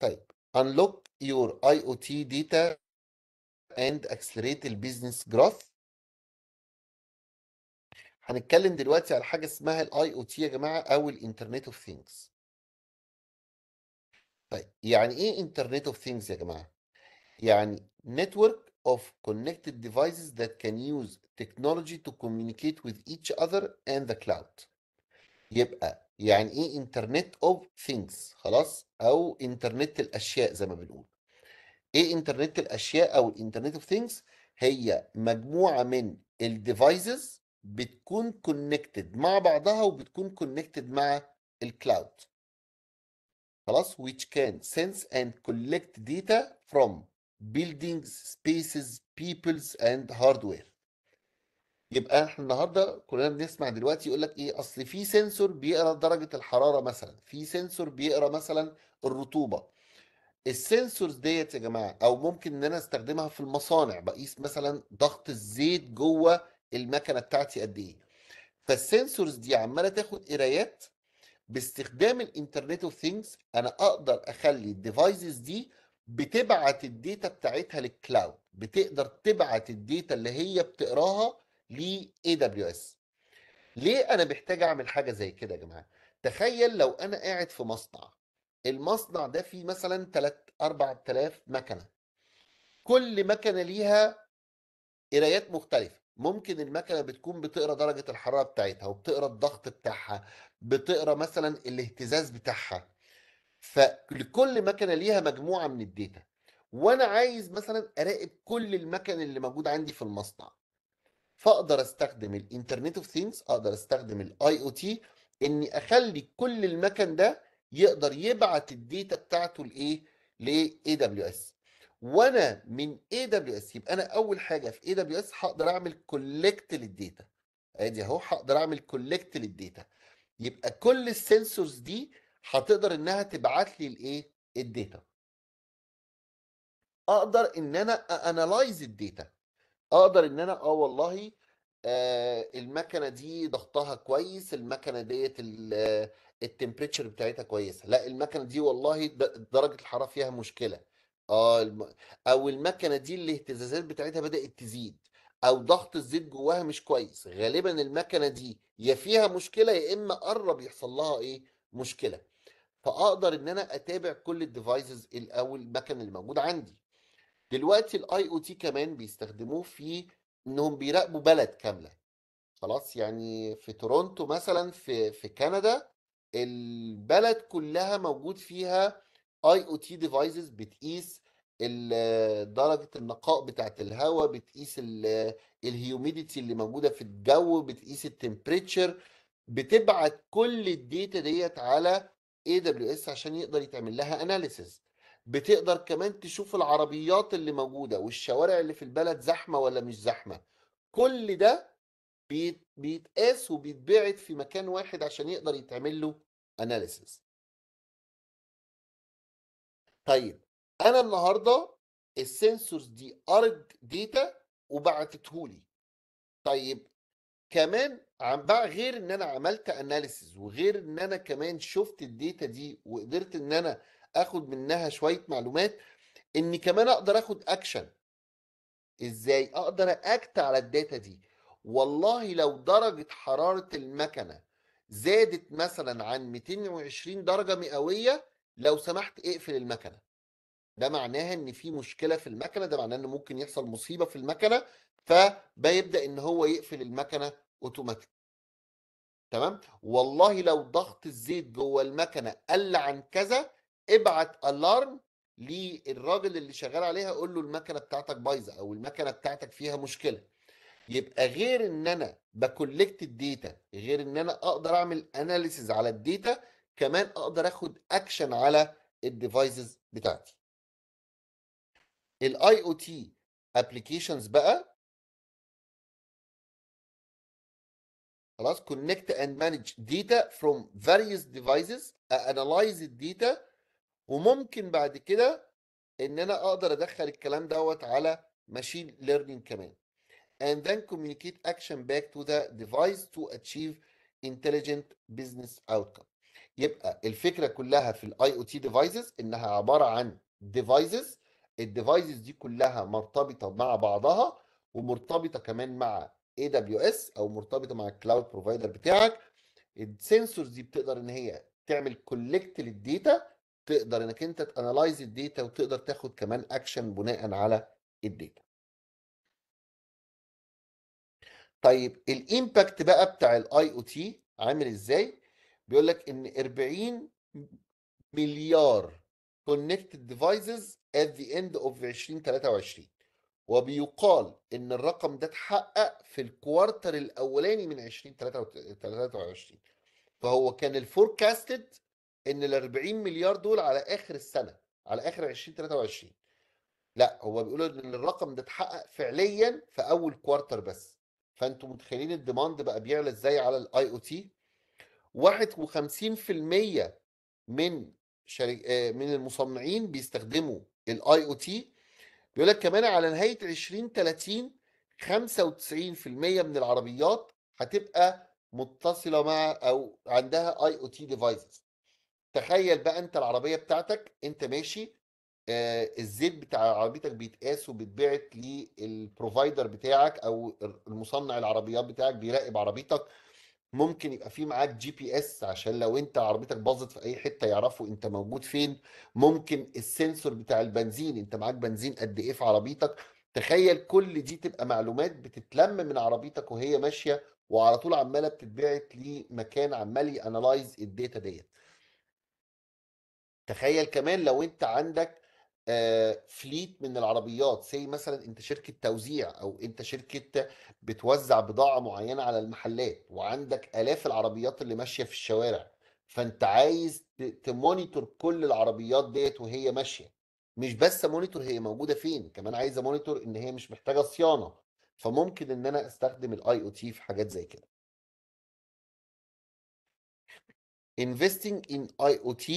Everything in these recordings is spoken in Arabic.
طيب unlock your IoT data and accelerate the business growth هنتكلم دلوقتي على حاجة اسمها IoT يا جماعة أو ال internet of things طيب يعني إيه internet of things يا جماعة يعني network of connected devices that can use technology to communicate with each other and the cloud يبقى يعني إيه internet of things خلاص؟ أو انترنت الأشياء زي ما بنقول. إيه انترنت الأشياء أو ال internet of things هي مجموعة من ال devices بتكون connected مع بعضها وبتكون connected مع ال cloud خلاص؟ which can sense and collect data from buildings spaces peoples and hardware. يبقى إحنا النهارده كلنا بنسمع دلوقتي يقول لك إيه؟ أصل في sensor بيقرأ درجة الحرارة مثلا في sensor بيقرأ مثلا الرطوبة. ال sensors ديت يا جماعة أو ممكن إن أنا أستخدمها في المصانع بقيس مثلا ضغط الزيت جوه المكنة بتاعتي قد إيه. فال sensors دي عمالة تاخد قرايات باستخدام ال internet of things أنا أقدر أخلي ال devices دي بتبعت ال data بتاعتها لل cloud بتقدر تبعت ال data اللي هي بتقراها ل AWS ليه أنا محتاج أعمل حاجة زي كده يا جماعة؟ تخيل لو أنا قاعد في مصنع المصنع ده فيه مثلا 3 4000 مكنة. كل مكنة ليها قرايات مختلفة. ممكن المكنة بتكون بتقرا درجة الحرارة بتاعتها وبتقرا الضغط بتاعها بتقرا مثلا الاهتزاز بتاعها. فلكل مكنة ليها مجموعة من الداتا. وأنا عايز مثلا أراقب كل المكن اللي موجود عندي في المصنع. فاقدر استخدم ال internet of things أقدر استخدم ال IoT إني أخلي كل المكن ده يقدر يبعت ال data بتاعته لايه ل AWS وأنا من AWS يبقى أنا أول حاجة في AWS هقدر أعمل collect لل data أدي أهو هقدر أعمل collect لل data يبقى كل ال sensors دي هتقدر إنها تبعت لي الايه ال data أقدر إن أنا analyze ال data أقدر إن أنا آه والله آه المكنة دي ضغطها كويس المكنة ديت ال temperature بتاعتها كويسة. لأ المكنة دي والله درجة الحرارة فيها مشكلة. آه. أو المكنة دي الاهتزازات بتاعتها بدأت تزيد أو ضغط الزيت جواها مش كويس. غالبا المكنة دي يا فيها مشكلة يا إما قرب يحصل لها إيه؟ مشكلة. فأقدر إن أنا أتابع كل ال devices أو المكن اللي موجود عندي. دلوقتي ال IoT كمان بيستخدموه في إنهم بيراقبوا بلد كاملة. خلاص يعني في تورونتو مثلا في في كندا البلد كلها موجود فيها IoT devices بتقيس درجة النقاء بتاعت الهواء بتقيس ال humidity اللي موجودة في الجو بتقيس ال temperature بتبعت كل ال data ديت على AWS عشان يقدر يتعمل لها analysis بتقدر كمان تشوف العربيات اللي موجودة والشوارع اللي في البلد زحمة ولا مش زحمة. كل ده بيت- بيتقاس وبيتبعت في مكان واحد عشان يقدر يتعمل له analysis طيب أنا النهارده ال sensors دي قرت data وبعتته لي. طيب كمان عم بقى غير إن أنا عملت analysis وغير إن أنا كمان شفت ال data دي وقدرت إن أنا آخد منها شوية معلومات اني كمان أقدر آخد اكشن إزاي؟ أقدر act على ال data دي. والله لو درجة حرارة المكنة زادت مثلا عن 220 درجة مئوية لو سمحت اقفل المكنة. ده معناها إن في مشكلة في المكنة ده معناه إن ممكن يحصل مصيبة في المكنة فبيبدا إن هو يقفل المكنة اوتوماتيك تمام؟ والله لو ضغط الزيت جوه المكنة قل عن كذا ابعت alarm للراجل اللي شغال عليها قول له المكنة بتاعتك بايظة أو المكنة بتاعتك فيها مشكلة. يبقى غير إن أنا ب collect ال data غير إن أنا أقدر أعمل analysis على ال data كمان أقدر آخد اكشن على ال devices بتاعتي. ال IoT applications بقى خلاص connect and manage data from various devices analyze ال data وممكن بعد كده إن أنا أقدر أدخل الكلام دوت على machine learning كمان. And then communicate action back to the device to achieve intelligent business outcome. يبقى الفكرة كلها في ال IoT devices إنها عبارة عن devices ال devices دي كلها مرتبطة مع بعضها ومرتبطة كمان مع AWS أو مرتبطة مع ال cloud provider بتاعك. ال sensors دي بتقدر إن هي تعمل collect لل data تقدر إنك أنت ت analyze ال data وتقدر تاخد كمان اكشن بناء على ال data. طيب ال impact بقى بتاع ال IoT عامل إزاي؟ بيقول لك إن 40 مليار connected devices at the end of 2023 وبيقال إن الرقم ده اتحقق في ال quarter الأولاني من 2023 فهو كان ال forecasted إن ال 40 مليار دول على آخر السنة على آخر 2023 لأ هو بيقولوا إن الرقم ده اتحقق فعليا في أول quarter بس. فأنتوا متخيلين ال demand بقى بيعلى إزاي على ال IoT 51% من شري... آه، من المصنعين بيستخدموا ال IoT بيقول لك كمان على نهاية 2030 95% من العربيات هتبقى متصلة مع أو عندها IoT devices تخيل بقى أنت العربية بتاعتك أنت ماشي آه الزيت بتاع عربيتك بيتقاس وبيتبعت لل provider بتاعك أو المصنع العربيات بتاعك بيراقب عربيتك. ممكن يبقى في معاك GPS عشان لو أنت عربيتك باظت في أي حتة يعرفوا أنت موجود فين. ممكن ال sensor بتاع البنزين أنت معاك بنزين قد إيه في عربيتك. تخيل كل دي تبقى معلومات بتتلم من عربيتك وهي ماشية وعلى طول عمالة بتتبعت لمكان عمال ي analyze ال data ديت. تخيل كمان لو أنت عندك fleet من العربيات زي مثلا أنت شركة توزيع أو أنت شركة بتوزع بضاعة معينة على المحلات وعندك آلاف العربيات اللي ماشية في الشوارع فأنت عايز ت monitor كل العربيات ديت وهي ماشية. مش بس monitor هي موجودة فين؟ كمان عايزة monitor إن هي مش محتاجة صيانة. فممكن إن أنا أستخدم ال IoT في حاجات زي كده. Investing in IoT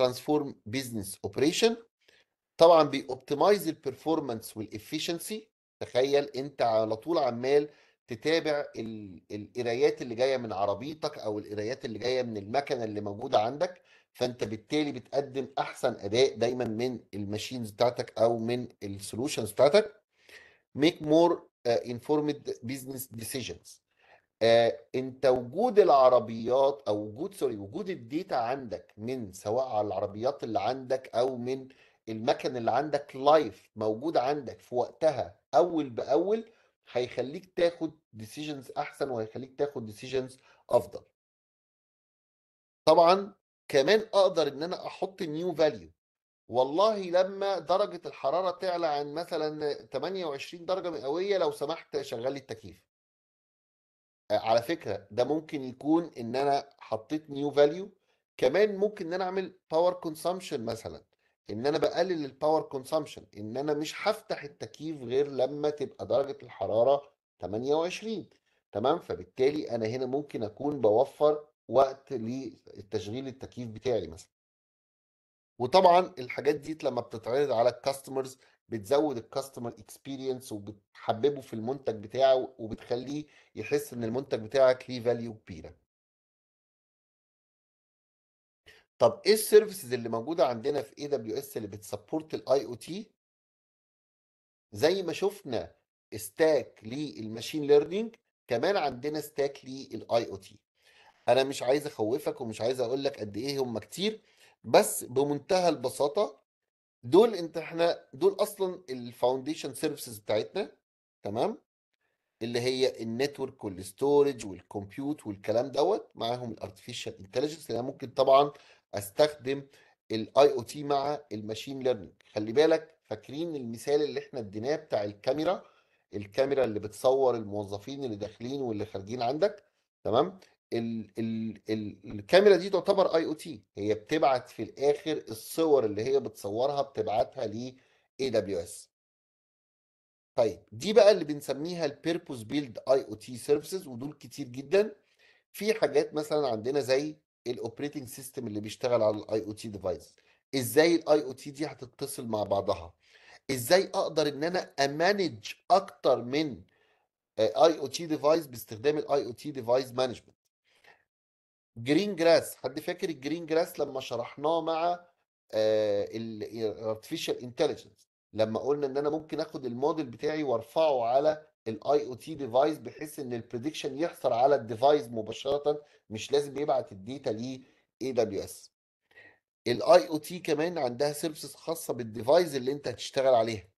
transform business operation. طبعا بي optimize ال performance وال efficiency تخيل انت على طول عمال تتابع ال- القرايات اللي جاية من عربيتك أو القرايات اللي جاية من المكنة اللي موجودة عندك. فأنت بالتالي بتقدم أحسن أداء دايما من ال machines بتاعتك أو من ال solutions بتاعتك. Make more uh, informed business decisions. انت وجود العربيات أو وجود sorry وجود ال data عندك من سواء على العربيات اللي عندك أو من المكن اللي عندك live موجود عندك في وقتها أول بأول هيخليك تاخد decisions أحسن وهيخليك تاخد decisions أفضل. طبعا كمان أقدر إن أنا أحط new value والله لما درجة الحرارة تعلى عن مثلا 28 درجة مئوية لو سمحت شغل لي التكييف. آه، على فكرة ده ممكن يكون إن أنا حطيت new value كمان ممكن إن أنا أعمل power consumption مثلا إن أنا بقلل ال power consumption إن أنا مش هفتح التكييف غير لما تبقى درجة الحرارة 28 تمام؟ فبالتالي أنا هنا ممكن أكون بوفر وقت لتشغيل التكييف بتاعي مثلا. وطبعا الحاجات دي لما بتتعرض على ال customers بتزود ال customer experience وبتحببه في المنتج بتاعه وبتخليه يحس إن المنتج بتاعك ليه value كبيرة. طب إيه ال services اللي موجودة عندنا في AWS اللي بت support ال IoT زي ما شفنا stack لل machine learning كمان عندنا stack لل IoT أنا مش عايز أخوفك ومش عايز أقول لك قد إيه هم كتير بس بمنتهى البساطة دول انت إحنا دول أصلا ال foundation services بتاعتنا تمام؟ اللي هي ال network وال storage وال compute والكلام دوت معاهم ال artificial intelligence لأن أنا ممكن طبعا أستخدم ال IoT مع ال machine learning خلي بالك فاكرين المثال اللي إحنا اديناه بتاع الكاميرا؟ الكاميرا اللي بتصور الموظفين اللي داخلين واللي خارجين عندك تمام؟ ال ال ال الكاميرا دي تعتبر IoT هي بتبعت في الآخر الصور اللي هي بتصورها بتبعتها ل AWS طيب دي بقى اللي بنسميها ال purpose-built IoT services ودول كتير جدا. في حاجات مثلا عندنا زي ال operating system اللي بيشتغل على ال IoT device إزاي ال IoT دي هتتصل مع بعضها؟ إزاي أقدر إن أنا a manage أكتر من IoT device باستخدام ال IoT Device Management Greengrass حد فاكر ال Greengrass لما شرحناه مع ال artificial intelligence لما قلنا إن أنا ممكن آخد الموديل بتاعي وأرفعه على ال IoT device بحيث إن ال prediction يحصل على ال device مباشرة مش لازم يبعت ال data ل AWS ال IoT كمان عندها services خاصة بال device اللي أنت هتشتغل عليها.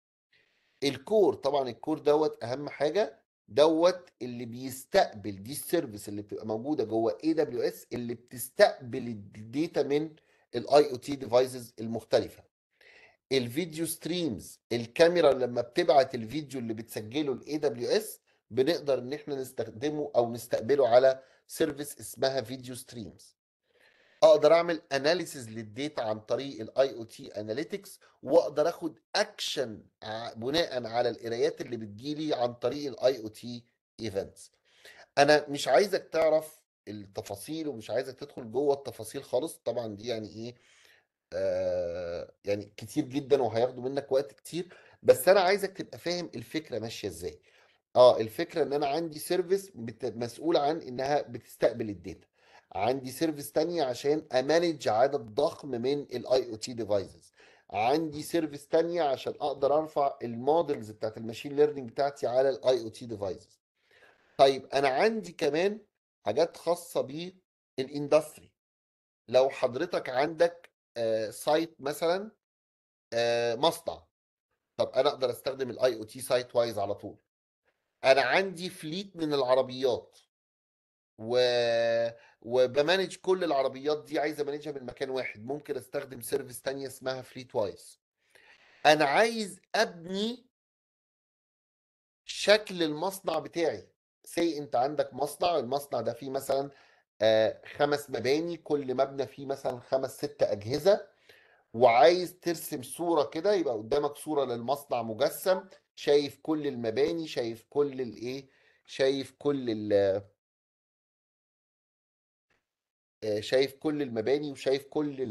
ال core طبعا ال core دوت أهم حاجة دوت اللي بيستقبل دي ال service اللي بتبقى موجودة جوه AWS اللي بتستقبل ال data من ال IoT devices المختلفة. ال Video Streams الكاميرا لما بتبعت الفيديو اللي بتسجله ال AWS بنقدر إن إحنا نستخدمه أو نستقبله على service اسمها Video Streams. أقدر اعمل analysis لل data عن طريق ال IoT Analytics واقدر اخد اكشن بناء على القرايات اللي بتجيلي عن طريق ال IoT Events أنا مش عايزك تعرف التفاصيل ومش عايزك تدخل جوه التفاصيل خالص. طبعا دي يعني إيه آه يعني كتير جدا وهياخدوا منك وقت كتير. بس أنا عايزك تبقى فاهم الفكرة ماشية إزاي. آه الفكرة ان أنا عندي service مسؤول عن انها بتستقبل ال data. عندي service تانية عشان ا manage عدد ضخم من ال IoT devices عندي service تانية عشان أقدر أرفع ال models بتاعت ال machine learning بتاعتي على ال IoT devices طيب أنا عندي كمان حاجات خاصة بال industry لو حضرتك عندك آه site مثلا آه مصنع طب أنا أقدر أستخدم ال IoT SiteWise على طول. أنا عندي fleet من العربيات و... وب manage كل العربيات دي عايز أ manage ها من مكان واحد. ممكن أستخدم service تانية اسمها FleetWise أنا عايز أبني شكل المصنع بتاعي. سي أنت عندك مصنع المصنع ده فيه مثلا آه خمس مباني كل مبنى فيه مثلا خمس ست أجهزة. وعايز ترسم صورة كده يبقى قدامك صورة للمصنع مجسم شايف كل المباني شايف كل الإيه شايف كل ال شايف كل المباني وشايف كل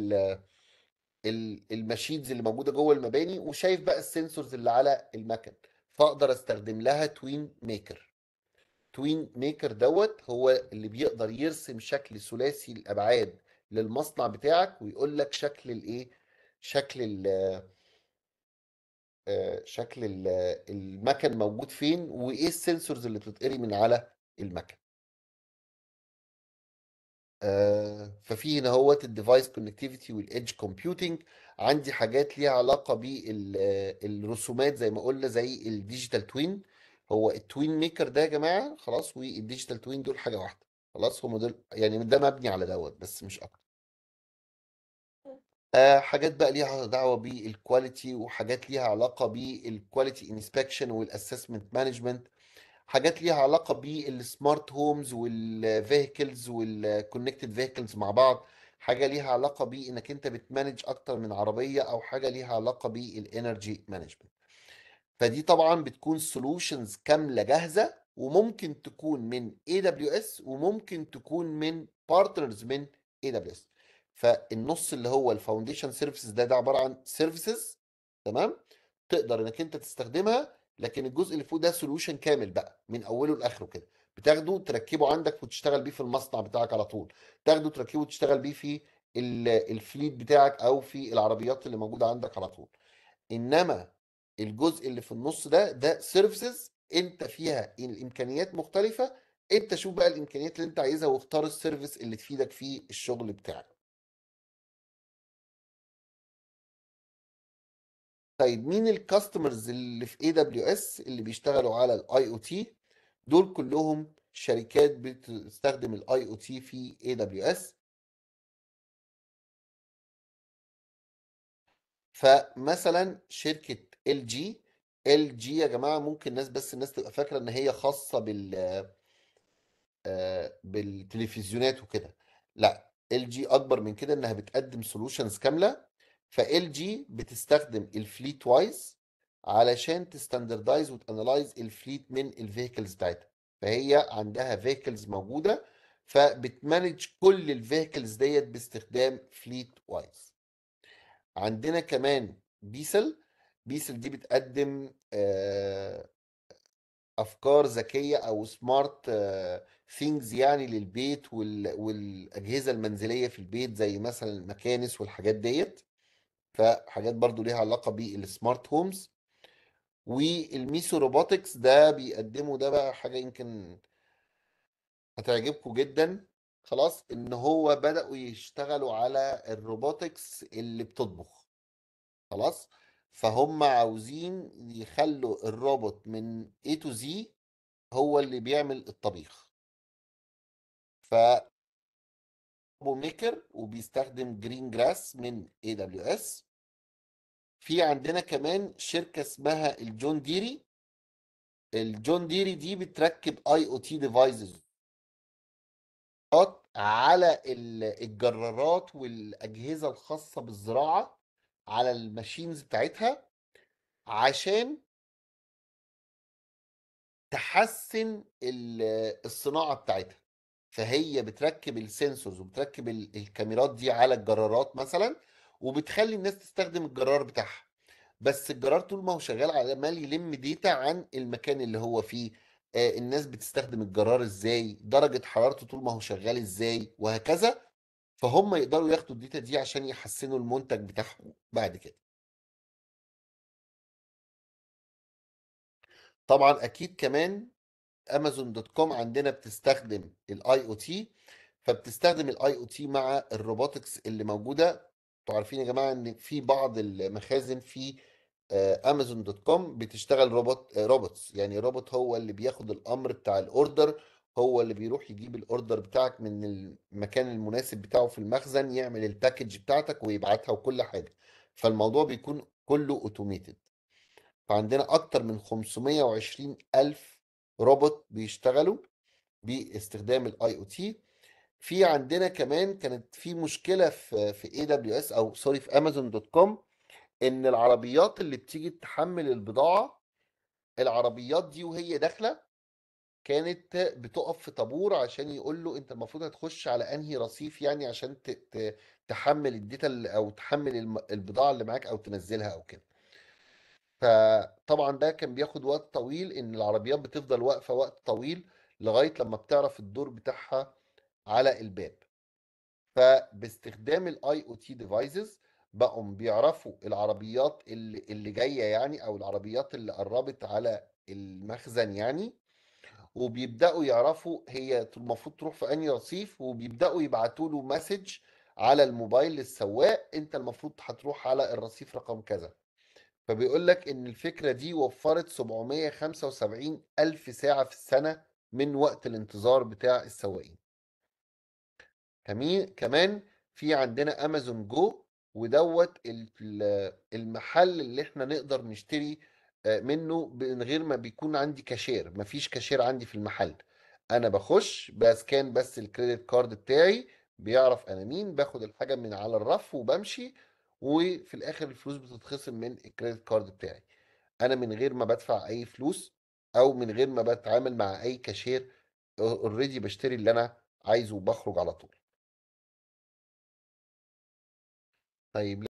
ال machines اللي موجودة جوه المباني وشايف بقى ال sensors اللي على المكن فأقدر أستخدم لها TwinMaker TwinMaker دوت هو اللي بيقدر يرسم شكل ثلاثي الأبعاد للمصنع بتاعك ويقول لك شكل الإيه؟ شكل ال شكل المكن موجود فين وإيه ال sensors اللي بتتقري من على المكن. ففي هنا هوت ال device connectivity وال edge computing عندي حاجات ليها علاقة بالرسومات زي ما قلنا زي ال digital twin هو ال TwinMaker ده يا جماعة خلاص وال digital twin دول حاجة واحدة. خلاص هم دول يعني ده مبني على دوت بس مش أكتر. آه حاجات بقى ليها دعوة بال quality وحاجات ليها علاقة بال quality inspection وال assessment management حاجات ليها علاقة بال smart homes وال vehicles وال connected vehicles مع بعض حاجة ليها علاقة بإنك أنت بت manage أكتر من عربية أو حاجة ليها علاقة بال energy management فدي طبعا بتكون solutions كاملة جاهزة وممكن تكون من AWS وممكن تكون من partners من AWS فالنص اللي هو ال foundation services ده ده عبارة عن services تمام؟ تقدر إنك أنت تستخدمها لكن الجزء اللي فوق ده solution كامل بقى من أوله لآخره كده. بتاخده تركبه عندك وتشتغل بيه في المصنع بتاعك على طول. تاخده تركبه وتشتغل بيه في ال fleet بتاعك أو في العربيات اللي موجودة عندك على طول. إنما الجزء اللي في النص ده ده services أنت فيها الامكانيات مختلفة أنت شوف بقى الإمكانيات اللي أنت عايزها واختار ال service اللي تفيدك في الشغل بتاعك. طيب مين ال customers اللي في AWS اللي بيشتغلوا على ال IoT دول كلهم شركات بتستخدم ال IoT في AWS فمثلا شركة LG LG يا جماعة ممكن الناس بس الناس تبقى فاكرة إن هي خاصة بال بالتلفزيونات وكده. لأ LG أكبر من كده إنها بتقدم solutions كاملة. ف LG بتستخدم ال FleetWise علشان ت standardize وت analyze ال fleet من ال vehicles بتاعتها. فهي عندها vehicles موجودة فبت manage كل ال vehicles ديت باستخدام FleetWise عندنا كمان Bissell Bissell دي بتقدم أفكار ذكية أو smart things يعني للبيت وال... والأجهزة المنزلية في البيت زي مثلا المكانس والحاجات ديت. فحاجات برضو ليها علاقة بال smart homes وال Miso Robotics ده بيقدموا ده بقى حاجة يمكن هتعجبكم جدا. خلاص إن هو بدأوا يشتغلوا على ال robotics اللي بتطبخ. خلاص؟ فهم عاوزين يخلوا الروبوت من A to Z هو اللي بيعمل الطبيخ. ف Maker وبيستخدم Greengrass من AWS في عندنا كمان شركة اسمها ال John Deere. ال John Deere دي بتركب IoT devices على ال- الجرارات والأجهزة الخاصة بالزراعة على ال machines بتاعتها عشان تحسن ال- الصناعة بتاعتها. فهي بتركب ال sensors وبتركب ال- الكاميرات دي على الجرارات مثلا وبتخلي الناس تستخدم الجرار بتاعها. بس الجرار طول ما هو شغال عمال يلم data عن المكان اللي هو فيه. آه، الناس بتستخدم الجرار إزاي؟ درجة حرارته طول ما هو شغال إزاي؟ وهكذا. فهم يقدروا ياخدوا ال data دي عشان يحسنوا المنتج بتاعهم بعد كده. طبعا أكيد كمان Amazon.com عندنا بتستخدم ال IoT فبتستخدم ال IoT مع ال robotics اللي موجودة. أنتوا عارفين يا جماعة إن في بعض المخازن في Amazon.com بتشتغل روبوت آه، robots يعني روبوت هو اللي بياخد الأمر بتاع ال order هو اللي بيروح يجيب ال order بتاعك من المكان المناسب بتاعه في المخزن يعمل ال package بتاعتك ويبعتها وكل حاجة. فالموضوع بيكون كله automated فعندنا أكتر من 520 ألف روبوت بيشتغلوا باستخدام ال IoT في عندنا كمان كانت في مشكلة في في AWS أو sorry في Amazon.com إن العربيات اللي بتيجي تحمل البضاعة العربيات دي وهي داخلة كانت بتقف في طابور عشان يقول له أنت المفروض هتخش على أنهي رصيف يعني عشان تحمل ال data أو تحمل البضاعة اللي معاك أو تنزلها أو كده. فطبعا ده كان بياخد وقت طويل إن العربيات بتفضل واقفة وقت طويل لغاية لما بتعرف الدور بتاعها على الباب. فباستخدام ال IoT devices بقوا بيعرفوا العربيات اللي اللي جاية يعني أو العربيات اللي قربت على المخزن يعني وبيبدأوا يعرفوا هي المفروض تروح في أنهي رصيف وبيبدأوا يبعتوا له message على الموبايل للسواق أنت المفروض هتروح على الرصيف رقم كذا. فبيقول لك إن الفكرة دي وفرت 775 ألف ساعة في السنة من وقت الانتظار بتاع السواقين. كمان في عندنا Amazon Go ودوت ال- ال- المحل اللي إحنا نقدر نشتري آه، منه من غير ما بيكون عندي كاشير مفيش كاشير عندي في المحل. أنا بخش ب scan بس ال credit card بتاعي بيعرف أنا مين باخد الحاجة من على الرف وبمشي وفي الآخر الفلوس بتتخصم من ال credit card بتاعي. أنا من غير ما بدفع أي فلوس أو من غير ما بتعامل مع أي cashier already بشتري اللي أنا عايزه وبخرج على طول. طيب